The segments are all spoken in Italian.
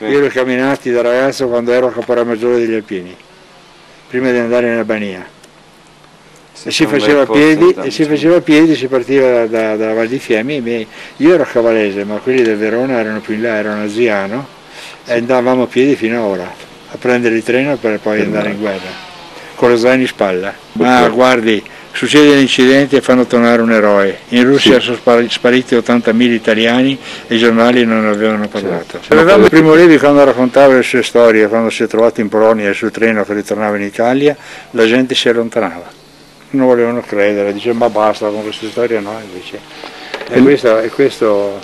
Io l'ho camminati da ragazzo quando ero caporale maggiore degli Alpini, prima di andare in Albania. E si, faceva a piedi, e si faceva a piedi, si partiva da, da, dalla Val di Fiemme, io ero cavalese, ma quelli del Verona erano più in là, erano a Ziano, e andavamo a piedi fino a ora, a prendere il treno per poi andare in guerra, con lo zaino in spalla. Ma guardi, succede l'incidente e fanno tornare un eroe. In Russia sono spar- spariti 80.000 italiani e i giornali non avevano parlato. Avevamo il primo Levi quando raccontava le sue storie, quando si è trovato in Polonia sul treno che ritornava in Italia, la gente si allontanava. Non volevano credere, dicevano ma basta con queste storie no, invece. E questo, e questo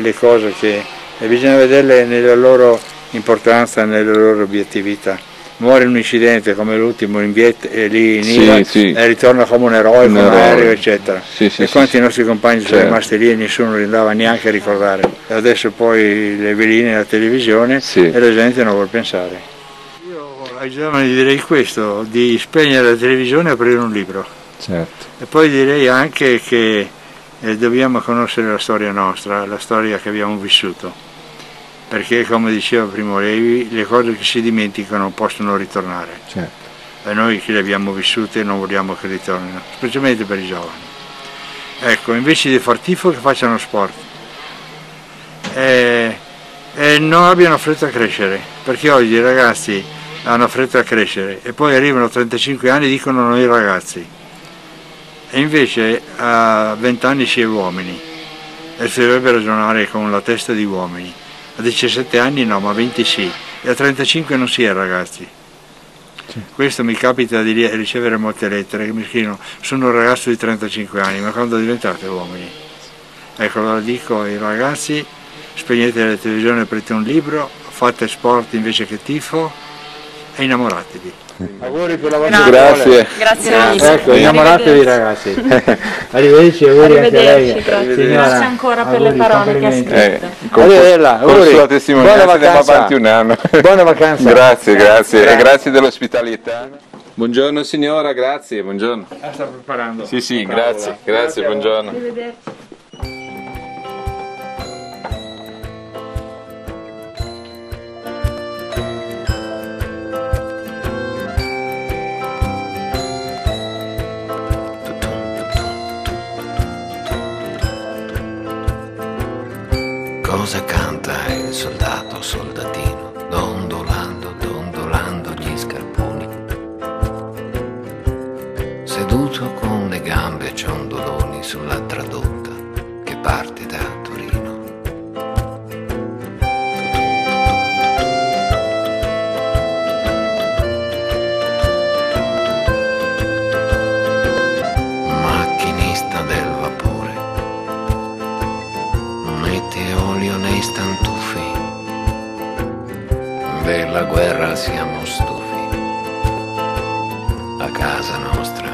le cose che e bisogna vederle nella loro importanza, nella loro obiettività. Muore in un incidente come l'ultimo in Viet, e lì in Sì, Iran sì. e ritorna come un eroe, Un un eroe. aereo, eccetera. Sì, sì, e sì, quanti sì. nostri compagni sono Certo. rimasti lì e nessuno li andava neanche a ricordare. E adesso poi le veline alla televisione Sì. e la gente non vuole pensare. Io ai giovani direi questo, di spegnere la televisione e aprire un libro. Certo. E poi direi anche che eh, dobbiamo conoscere la storia nostra, la storia che abbiamo vissuto, perché come diceva Primo Levi, le cose che si dimenticano possono ritornare certo. e noi che le abbiamo vissute non vogliamo che ritornino, specialmente per i giovani. Ecco, invece di far tifo che facciano sport e, e non abbiano fretta a crescere, perché oggi i ragazzi hanno fretta a crescere e poi arrivano a 35 anni e dicono noi ragazzi e invece a 20 anni si è uomini e si dovrebbe ragionare con la testa di uomini. A 17 anni no, ma a 20 sì, e a 35 non si è ragazzi. Questo mi capita di ri- ricevere molte lettere che mi scrivono sono un ragazzo di 35 anni, ma quando diventate uomini? Ecco, allora dico ai ragazzi, spegnete la televisione, prendete un libro, fate sport invece che tifo e innamoratevi. Auguri per la vostra Grazie. Grazie scuola. mille. Ecco, innamoratevi ragazzi. Arrivederci, auguri anche a lei. Arrivederci, Signora, grazie ancora per le parole che ha scritto. Eh, con, Arrivederla, con auguri. sua testimonianza Buona andiamo vacanza. avanti un anno. Buona vacanza. grazie, grazie, e grazie dell'ospitalità. Buongiorno signora, grazie, buongiorno. Ah, sta preparando. Sì, sì, Bravo, grazie, grazie, a voi. Cosa canta il soldato soldatino, dondolando, dondolando gli scarponi? Seduto con le gambe ciondoloni sulla tradotta che parte da Torino. Macchinista del vapore Metti olio nei stantuffi, della guerra siamo stufi, a casa nostra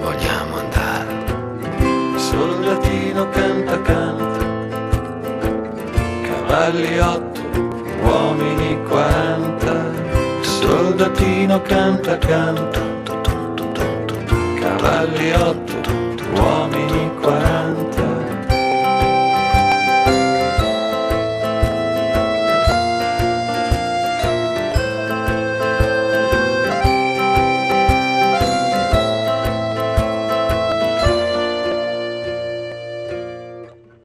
vogliamo andare. Soldatino canta canta, cavalli otto, uomini quaranta. Soldatino canta canta, cavalli otto,